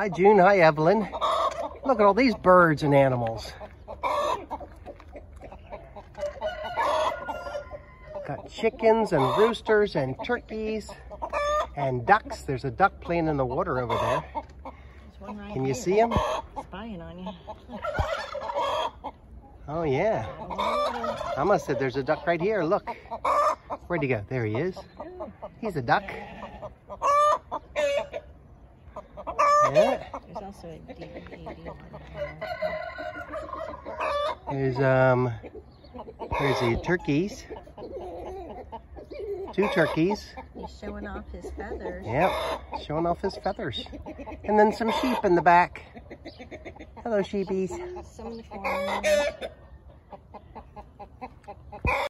Hi, June. Hi, Evelyn. Look at all these birds and animals. Got chickens and roosters and turkeys and ducks. There's a duck playing in the water over there. Right Can you here. see him? Spying on you. Oh, yeah. Mama said there's a duck right here. Look. Where'd he go? There he is. He's a duck. Yeah. There's also a DVD. There's, um, there's the turkeys. Two turkeys. He's showing off his feathers. Yep, showing off his feathers. And then some sheep in the back. Hello, sheepies. Some in the corner.